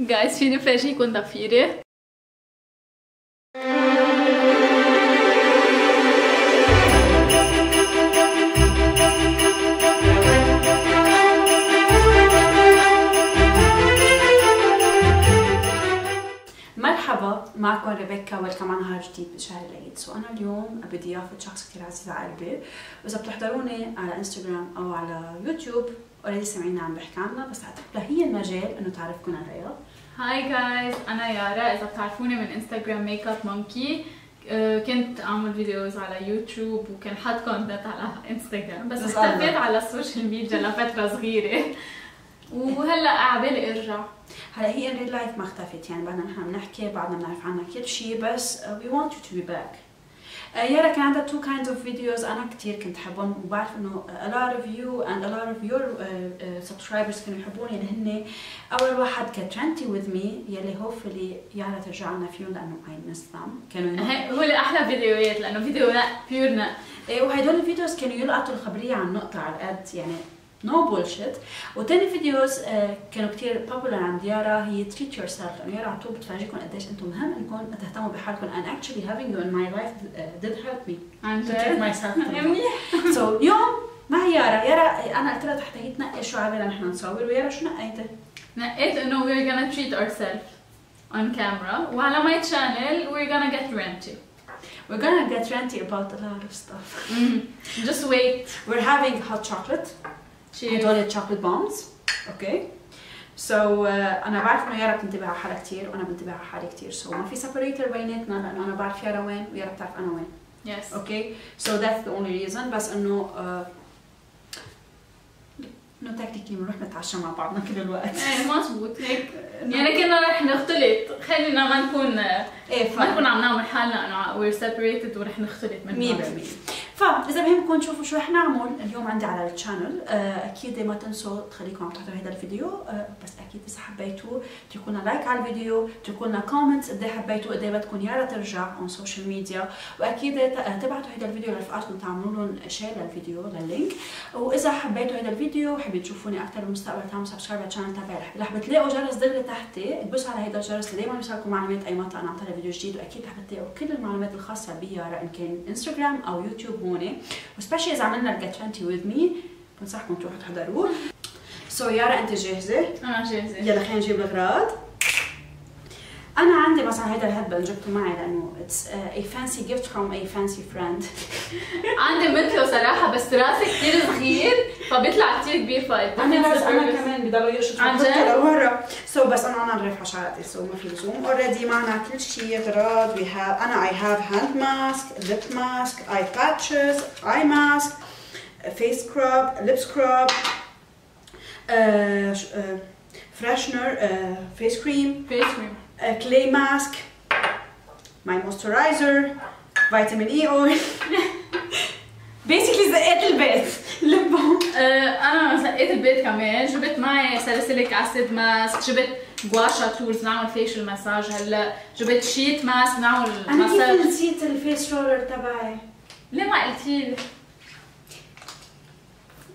guys فيني افرجيكم ضفيري مرحبا معكم ريبيكا welcome على نهار جديد بشهر العيد. so أنا اليوم بدي ضيافه شخص كثير عزيز على قلبي. واذا بتحضروني على انستغرام أو على يوتيوب already سامعيني عم بحكي عنها بس أعتقد هي المجال إنه تعرفكم عليها. hi guys أنا يارا. إذا بتعرفوني من انستغرام Makeup Monkey كنت أعمل videos على يوتيوب وكان حط content على انستغرام بس اختفيت. على ال social media لفترة صغيرة. وهلأ عبالي إرجع. هلأ هي in real life ما اختفت يعني بعدنا نحن بنحكي بعدنا بنعرف عنها كل شيء بس we want you to be back يارا كان عندها two kinds of videos أنا كثير كنت أحبهم وبعرف إنه a lot of you and a lot of your uh, uh, subscribers كانوا يحبوني اللي هن أول واحد كان get ready with me يلي hopefully يارا ترجع لنا فيهم لأنه I miss them. كانوا هو اللي أحلى فيديوهات لأنه فيديو لا pure نق وهدول ال videos كانوا يلقطوا الخبرية عن نقطة على القد يعني no bullshit وتاني فيديوز آه، كانوا كتير popular عند يارا treat yourself لأنه يارا على طول بتفرجيكم قديش أنتم مهم انكم تهتموا بحالكم. And actually having you in my life. Uh, did help me. عن take جد myself منيح so اليوم مع يارا يارا أنا قلت لها تحت هي تنقي شو عبالها نحن نصور. ويارا شو نقيتي؟ نقيت إنه we're gonna treat ourselves on camera. وعلى my channel we're gonna get renty We're gonna get ranty about a lot of stuff. just wait. We're having hot chocolate. هدول chocolate bombs. أوكي. So uh, أنا بعرف إنه يارا بتنتبه على حالها كثير وأنا بنتبه على حالي كثير so ما في separator بيناتنا لأنه أنا بعرف يارا وين ويارا بتعرف أنا وين. yes okay. So that's the only reason بس إنه uh, إنه technically بنروح نتعشى مع بعضنا كل الوقت. إيه مزبوط هيك يعني كنا رح نختلط خلينا ما نكون إيه ما نكون عم نعمل حالنا إنه we're separated ورح نختلط من 100% بعض. فاذا بهمكم تشوفوا شو رح نعمل. اليوم عندي على ال channel آه، أكيد ما تنسوا تخليكم عم تحضروا هذا الفيديو آه، بس أكيد إذا حبيتوه تركوا لنا like على الفيديو تركوا لنا comments قد حبيتوا قد بدكم يارا ترجع على ال social media وأكيد آه، تبعتوا هذا الفيديو لرفقاتكم تعملوا لهم share للفيديو لل link وإذا حبيتوا هذا الفيديو وحابين تشوفوني أكثر بالمستقبل تعملوا subscribe على ال channel تبعي. رح بتلاقوا جرس دغري تحتي. تبصوا على هذا الجرس دايما يوصلكم معلومات أي متى أنا عم فيديو جديد. وأكيد رح بتلاقوا كل المعلومات الخاصة بيارا إن كان انستغرام أو يوتيوب هون. و specially إذا عملنا ال get ready with me بنصحكم تروحوا تحضروه. so so, يارا أنت جاهزة؟ أنا جاهزة. يلا خلينا نجيب الأغراض. أنا عندي مثلا هذا الهيد جبته معي لأنه it's a fancy gift from a fancy friend. عندي مثله صراحة بس راسي كثير صغير فبيطلع كثير كبير فايت أنا بس أنا كمان بضلوا يشطوا عن جد؟ لورا so بس أنا أنا نريح شعراتي so ما في لزوم already معنا كل شيء اغراض we have أنا I have hand mask lip mask eye patches eye mask face scrub lip scrub freshener face cream face cream clay mask my moisturizer vitamin E oil basically زقيت البيت لب زقيت البيت كمان جبت معي salicylic acid mask جبت gua sha tools نعمل facial massage هلا جبت sheet mask نعمل أنا كيف نسيت ال face roller تبعي ليه ما قلتي لي؟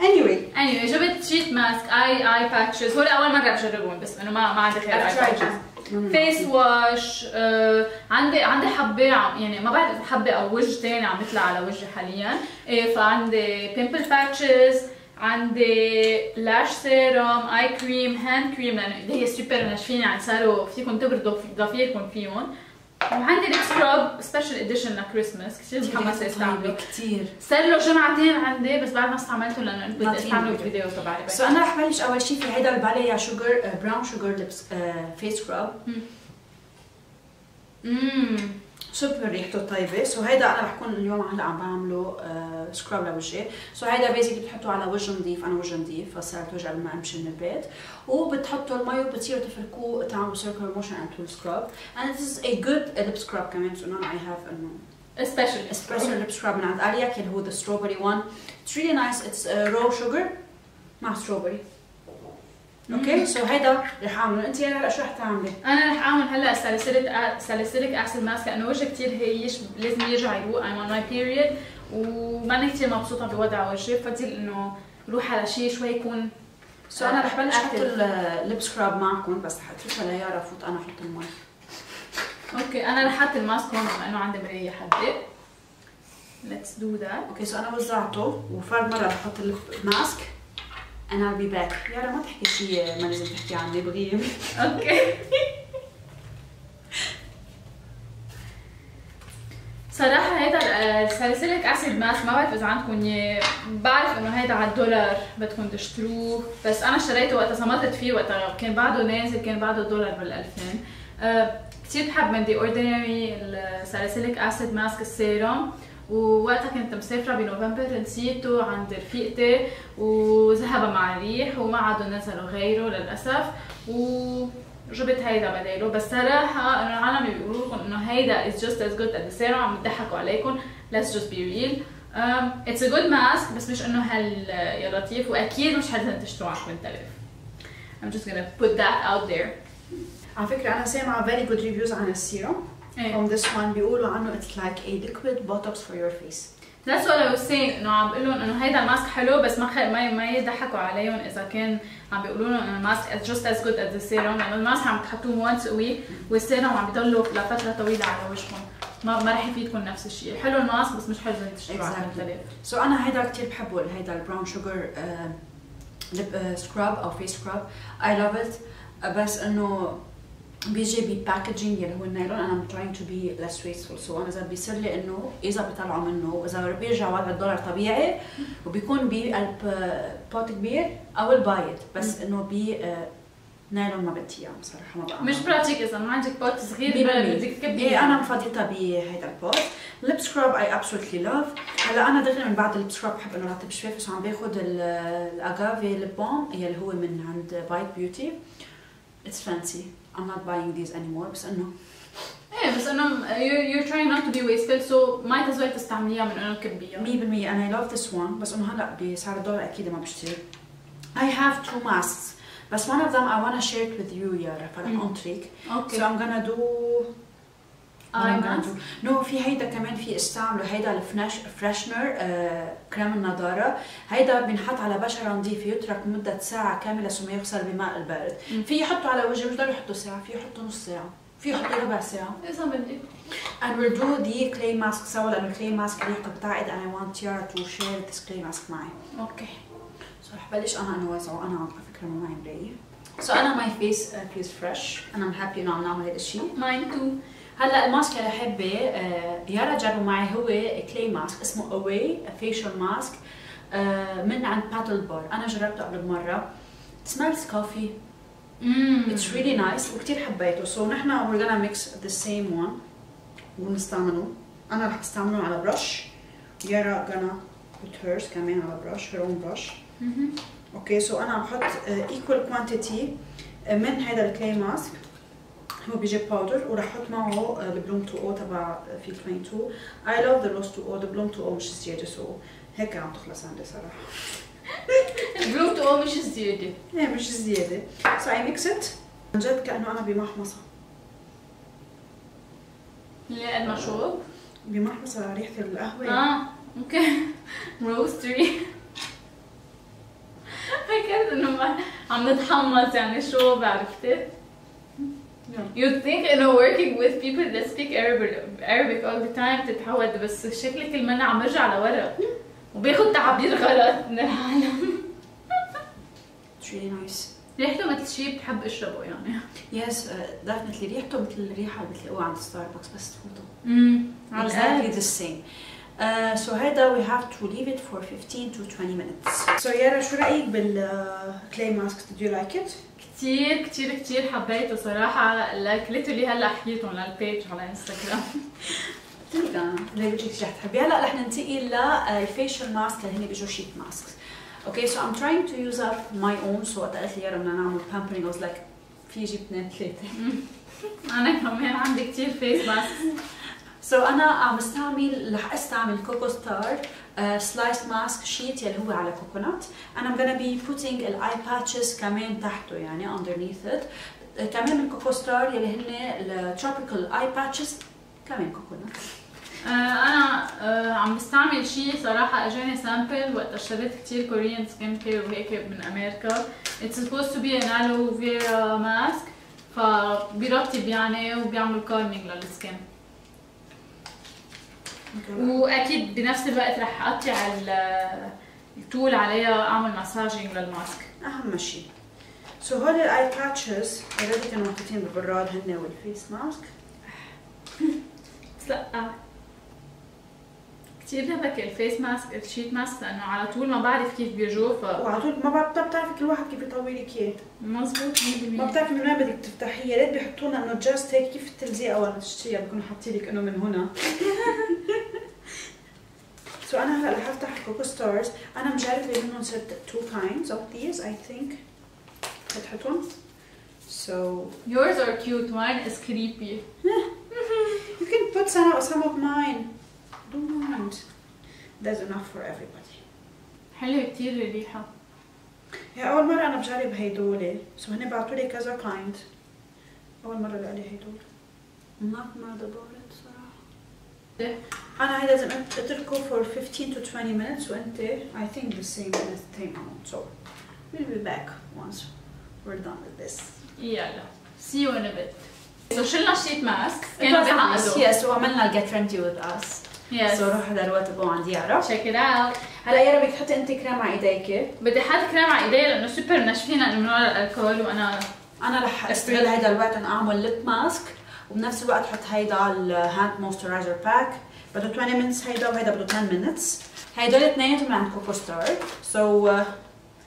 anyway. Anyway جبت sheet mask eye eye patches هول اول مره بجربهم بس انه ما ما عندي I've eye patches. face wash آه، عندي عندي حبه يعني ما بعرف حبه أو وجه تاني عم يطلع على وجهي حاليا فعندي pimple patches عندي lash serum eye cream hand cream لأنه ايدي هي سوبر ناشفين يعني صاروا فيكم تبردوا في ضفيركم فيهم. وعندي scrub special edition ل Christmas كثير متحمسه استعمله كثير صار له جمعتين عندي بس بعد ما استعملته لأنه بدي استعمله الفيديو. بالفيديو تبعي. so أنا رح بلش أول شيء في هيدا الباليا sugar brown sugar lips face scrub امم سوبر ريحته طيبه so هيدا أنا رح كون اليوم هلا عم بعمله scrub لوجهي so هيدا basically بتحطوه على وجه نظيف. أنا وجه نظيف فغسلت وجهي قبل ما امشي من البيت. وبتحطوا المي وبتصيروا تفركوه تعملوا circle motion and you scrub and this is a good lip scrub كمان. so أنا I have انه special espresso lip scrub. من عند الياك اللي هو the strawberry one. It's really nice. It's uh, raw sugar مع strawberry. okay so هيدا رح اعمله أنت هلا شو رح تعملي؟ أنا رح أعمل هلأ salicylic salicylic acid mask لأنه وجهي كثير هيش لازم يرجع يروق. I'm on my period. وماني كثير مبسوطة بوضع وجهي فبدي إنه روح على شيء شوي يكون so أنا رح بلش أحط. ال lip scrub معكم بس حتركها ليارا فوت أنا أحط المي okay أنا رح أحط ال mask هون بما إنه عندي مرايه حدي Let's do that. okay so أنا وزعته وفرد مرة رح أحط ال lip mask and I'll be back. يارا ما تحكي شيء ما لازم تحكي عني بغيب okay. صراحة هيدا ال salicylic acid mask ما بعرف إذا عندكم اياه بعرف إنه هيدا على الدولار بدكم تشتروه بس أنا اشتريته وقتها صمتت فيه وقتها. كان بعده نازل كان بعده دولار بال 2000 أه كثير بحب من The Ordinary ال salicylic acid mask ال serum. ووقتها كنت مسافرة بنوفمبر نسيته عند رفيقتي وذهب مع الريح وما عادوا نزلوا غيره للأسف. وجبت هيدا بداله بس صراحة إنه العالم بيقولوا لكم إنه هيدا is just as good as the serum. عم يضحكوا عليكم. Let's just be real. Um, it's a good mask بس مش إنه هال يا لطيف. وأكيد مش حلزم تشتروه على 8000 I'm just gonna put that out there. على فكرة أنا سامعة very good reviews عن السيروم. إيه from this one بيقولوا عنه it's like a liquid botox for your face. That's what I was saying. إنه عم بقول لهم إنه هيدا ال mask حلو بس ما خ... ما ما يضحكوا عليهم إذا كان عم بيقولوا لهم إنه ال mask is just as good as the serum. لأنه ال mask عم تحطوه once a week والسيروم عم بيضلوا لفترة طويلة على وجهكم ما ما رح يفيدكم نفس الشيء. حلو ال mask بس مش حلو تشتروه على Exactly. 3000 so so أنا هيدا كثير بحبه هيدا ال brown sugar lip scrub أو face scrub I love it بس إنه بيجي ب packaging اللي هو النايلون أنا I'm trying to be less wasteful. so أنا إذا بيصير لي إنه إذا بيطلعوا منه واذا بيرجع وضع الدولار طبيعي وبيكون بقلب pot كبير أو البايت بس إنه ب نايلون ما بدي إياه بصراحة ما بقى مش pratique إذا ما عندك pot صغير. بدك تكبي إيه أنا مفضلتها بهيدا ال pot lip scrub I absolutely love هلأ أنا دغري من بعد ال lip scrub بحب إنه رطب شفافي so عم باخذ ال agave lip balm اللي هو من عند بايت بيوتي اتس فانسي I'm not buying these anymore بس انه ايه بس انه you're, you're trying not to be wasteful so might as well تستعمليها من انه تكبيها 100% انا I love this one بس انه هلا بسعر الدولار اكيد ما بشتري I have two masks بس one of them I wanna share it with you يارا فرح مم. اونتريك so اوكي I'm gonna do اي no mask no, في هيدا كمان في استعملوا هيدا ال fresh freshener آه كريم النضارة. هيدا بينحط على بشرة نظيفة يترك مدة ساعة كاملة ثم يغسل بماء البارد. في يحطوا على وجهه مش ضروري يحطوا ساعة في يحطوا نص ساعة في يحطوا ربع ساعة. اذا بدك and we'll do the clay mask سوا لأنه ال clay mask ريحته بتعقد and I want Tiara to share this clay mask معي. أوكي. So رح بلش أنا انه اوزعه أنا على فكره ما معي مرايه so أنا my face uh, feels fresh. And I'm happy إنه عم نعمل هذا الشيء mine too هلا ال mask اللي حابه آه، يارا جابوا معي هو clay mask اسمه اواي facial mask من عند باتل بار أنا جربته قبل مرة. smells coffee it's really nice وكثير حبيته. so نحن we're gonna mix the same one. ونستعمله. أنا رح أستعمله على برش يارا gonna put hers كمان على برش her own brush. أوكي سو أنا عم بحط ايكوال كوانتيتي من هذا الكلاي ماسك هو بيجي باودر وراح أحط معه آه، البلوم تو أو تبع في 22 اي لاف ذا روز تو أو ذا بلوم تو أو مش زيادة سو هيك عم تخلص عندي صراحة. البلو تو مش زيادة. إيه مش زيادة. سو اي ميكس ات عن جد كأنه أنا بمحمصة. اللي قد مشروب بمحمصة ريحة القهوة. آه أوكي roastery فكرت إنه عم نتحمس يعني شو عرفتي؟ You'd think انه working with people that speak Arabic, Arabic all the time تتعود بس شكله المخ عم يرجع لورا وبياخد تعابير غلط. من العالم it's really nice ريحته مثل شيء بتحب أشربه يعني. yes definitely ريحته مثل الريحه اللي بتلاقوها عند ستاربكس بس تفوتوا. امم exactly the same. Uh, so هيدا we have to leave it for 15 to 20 minutes. So يارا شو رأيك بال uh, clay mask? Did you like it? كتير كتير كتير حبيته صراحة like literally هلأ حكيتهم لل page على انستغرام قلت أنا اللي بيجيك رح تحبي هلأ رح ننتقل لل facial mask اللي هن بيجوا sheet masks. Okay, so I'm trying to use up my own. So وقت قالت لي يارا بدنا نعمل pampering I was like في جيب اثنين ثلاثة. أنا كمان عندي كتير face mask so so أنا عم بستعمل رح أستعمل كوكو ستار slice mask sheet يلي هو على coconut أنا gonna be putting ال eye patches كمان تحته يعني underneath it. آه، كمان من كوكو ستار يلي هن ال tropical eye patches كمان coconut آه، أنا آه، عم بستعمل شيء صراحة أجاني sample وقت أشتريت كثير Korean skin care وهيك من أمريكا. it's supposed to be an aloe vera mask فبيرطب يعني وبيعمل calming لل skin وأكيد بنفس الوقت رح اقطع ال- التول عليها أعمل massaging لل mask. أهم شيء so هول ال eye patches already كانوا محطوطين بالبراد هن وال face mask لا. كثير نبك ال face mask ال sheet mask لأنه على طول ما بعرف كيف بيجوا ف وعلى طول ما بتعرفي كل واحد كيف يطول لك إياه. مزبوط 100% ما بتعرفي من وين بدك تفتحيه يا ريت بيحطوا لنا إنه just هيك كيف التلزيق أول ما تشتريها بيكونوا حاطين لك إنه من هنا. so أنا هلأ رح أفتح كوكو ستارز أنا مجربه منهم صرت two kinds of these I think فتحتهم so yours are cute mine is creepy. You can put some, some of mine. Don't. Mind. There's enough for everybody. حلوة كثير الريحة هي أول مرة أنا بجرب هيدول so هن بعتوا لي كذا kind أول مرة لقلي هيدول not mad about it صراحة أنا هيدا لازم أتركه for 15 to 20 minutes وأنت I think the same the same amount so we'll be back once we're done with this. يلا see you in a bit. So شلنا الشيت ماسك كانوا كانوا بيعقدوا يس وعملنا الجيت ريدي وذ اس yes. سو روح هذا الوقت بقوا عند يارا check it out. هلا يارا بدك تحطي أنت كريم على ايديك بدي أحط كريم على إيدي لأنه سوبر ناشفين لأنه من ورا الألكول وأنا أنا رح أستغل هيدا الوقت ان أعمل ليب ماسك وبنفس الوقت أحط هيدا الهاند مويسترايزر باك بده 20 مينتس هيدا وهيدا بده 10 مينتس هيدول اثنيناتهم من عند كوكو ستار سو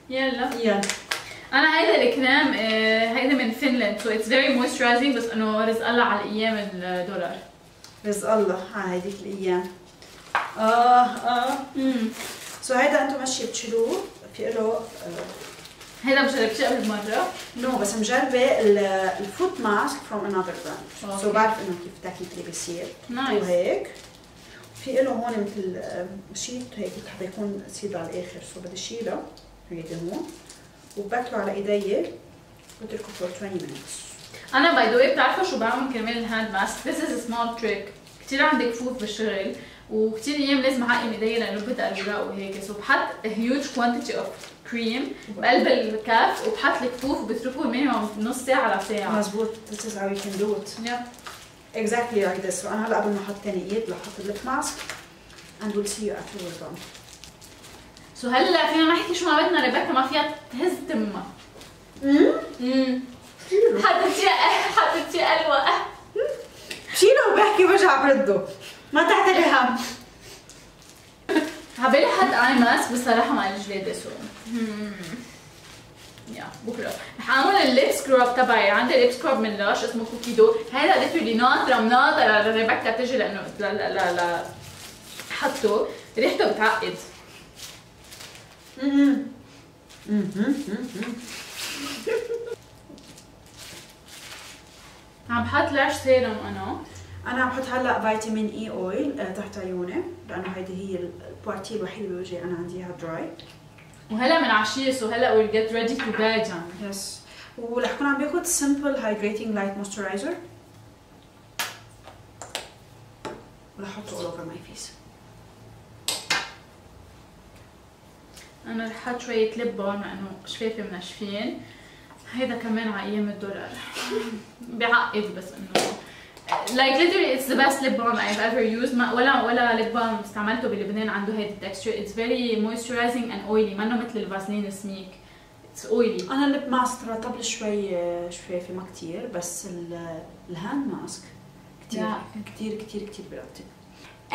يلا. يلا. أنا هيدا الكريم آه، هيدا من فنلند so it's very moisturizing بس إنه رزق الله على أيام الدولار. رزق الله. على هيديك الأيام. آه آه امم so هيدا أنتم ماشي بتشيلوه في له هيدا مجربتيه قبل مره no بس مجربة ال foot mask from another brand so. بعرف إنه كيف technically بيصير. Nice وهيك في له هون مثل sheet هيك حتى يكون sealed على الآخر. so بدي شيله. هيدي هون. وباكله على إيدي. بتركه for 20 minutes. أنا by the way بتعرفوا شو بعمل كرمال ال hand mask؟ This is small trick كثير عندي كفوف بالشغل وكثير أيام لازم أعقم إيدي لأنه بتقل الوراق وهيك. so بحط huge quantity of cream بقلب الكف وبحط الكفوف وبتركه minimum نص ساعة لساعه مزبوط. This is how you can do it. Yep. exactly like this. وأنا هلا قبل ما أحط ثاني إيد رح أحط ال lip mask and we'll see you after we're done so هلا فينا نحكي شو ما بدنا ريبيكا ما فيها تهز تمها امم برجع برده ما تحتاجي هم عبالي حط eye mask بصراحه مع الجلاد so يا بكرة. رح اعمل ال lip scrub تبعي. عندي lip scrub من Lush اسمه Cookie Dough هذا literally ناطره مناطره لريبكا تجي لأنه لا لا لا لا حطه. ريحته بتعقد. عم بحط lash serum أنا. أنا عم بحط هلأ vitamin E oil آه، تحت عيوني لأنه هيدي هي ال partie الوحيدة بوجهي أنا عندي إياها dry وهلأ من عشيه so هلا we'll get ready to يعني yes ورح اكون عم باخذ simple hydrating light moisturizer ورح أحطه all over my face. أنا رح أحط شوية ليب بالم لأنه شفافي منشفين هيدا كمان على أيام الدولار. بيعقد بس إنه. Like literally it's the best lip balm I've ever used. ما ولا ولا lip balm استعملته بلبنان عنده هيدي التكستشر it's very moisturizing and oily. منه مثل الفازلين السميك. It's oily. أنا الليب ماسك رطب لي شوي آه، شفافي ما كتير بس ال- ال hand mask كتير Yeah. كتير كتير كتير بيرطب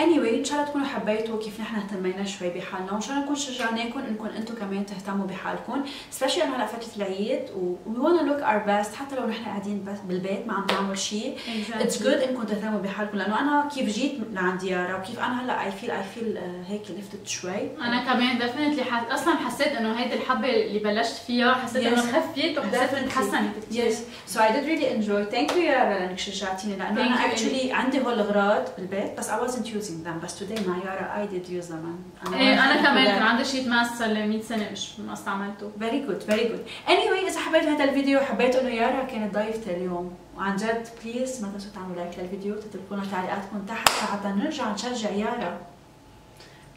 anyway إن شاء الله تكونوا حبيتوا كيف نحن اهتمينا شوي بحالنا وإن شاء الله نكون شجعناكم إنكم أنتم كمان تهتموا بحالكم especially انه هلا فترة العيد و we wanna look our best حتى لو نحن قاعدين بس بالبيت ما عم نعمل شيء it's good إنكم تهتموا بحالكم لأنه أنا كيف جيت لعند يارا وكيف أنا هلا I feel I feel هيك لفتت شوي أنا كمان Definitely حس... أصلا حسيت إنه هيدي الحبة اللي بلشت فيها حسيت إنه Yes. خفيت وحسيت انه. تحسنت كثير Yes. So I did really enjoy. Thank you يارا لأنك شجعتيني لأنه أنا actually عندي هول الأغراض بالبيت بس I wasn't using them بس today مع يارا I did use them. إيه أنا الحمد كمان. كان عندي sheet mask لي 100 سنه مش ما استعملته Very good, very good. Anyway إذا حبيتوا هذا الفيديو حبيت إنه يارا كانت ضيفتي اليوم وعن جد please ما تنسوا تعملوا like للفيديو تتركوا لنا تعليقاتكم تحت حتى نرجع نشجع يارا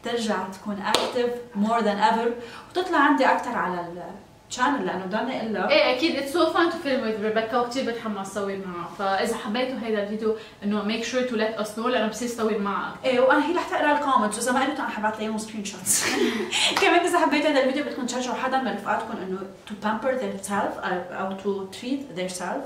ترجع تكون active more than ever وتطلع عندي أكثر على ال channel لأنه ضلني إلا. إيه أكيد. It's so fun to film with ريبيكا وكثير بتحمس صور معها. فإذا حبيتوا هذا الفيديو إنه make sure to let us know لأنه بصير صور معها إيه وأنا هي رح تقرأ ال comments وإذا ما قريتوا أنا حبعت لهم screenshots كمان إذا حبيتوا هذا الفيديو بدكم تشجعوا حدا من رفقاتكم إنه to pamper their self أو to treat their self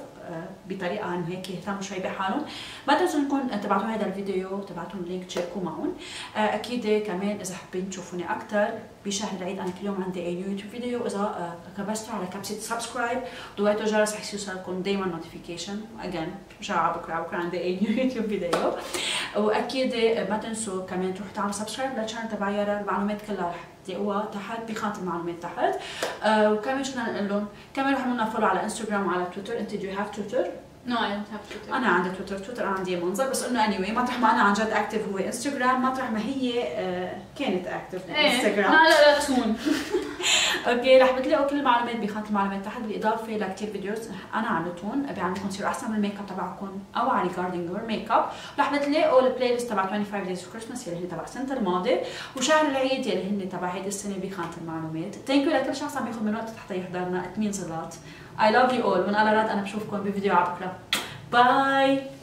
بطريقه انه هيك يهتموا شوي بحالهم ما تنسوا انكم تبعتوا هذا الفيديو تبعتوا link تشاركوا معهم أكيد كمان اذا حابين تشوفوني أكثر بشهر العيد أنا كل يوم عندي a YouTube video اذا كبستوا على كبسه subscribe ضويتوا جرس حيث يوصلكم دائما notification again مش بكره بكره عندي a YouTube video واكيد ما تنسوا كمان تروحوا تعملوا subscribe لل channel تبع يارا المعلومات كلها رح تلاقوها تحت بخانه المعلومات تحت. آه وكمان شو بدنا نقول لهم؟ كمان رح عملنا follow على انستغرام وعلى تويتر أنت do have تويتر no I don't have تويتر أنا عندي تويتر تويتر أنا عندي منظر. بس إنه اني anyway مطرح ما أنا عن جد active هو انستغرام مطرح ما هي آه كانت active انستغرام لا لا لا تون Okay رح بتلاقوا كل المعلومات بخانه المعلومات تحت. بالإضافة لكثير videos أنا عملتهم بيعلمكم تصيروا أحسن بالميك اب تبعكم أو على regarding your makeup رح بتلاقوا ال playlist تبع 25 Days of Christmas يلي هي تبع السنة الماضية وشهر العيد يلي هن تبع هيدي السنة بخانه المعلومات. Thank you لكل شخص عم ياخذ من وقت حتى يحضرنا. 8 زلات I love you all الله راد أنا بشوفكم بفيديو على بكره باي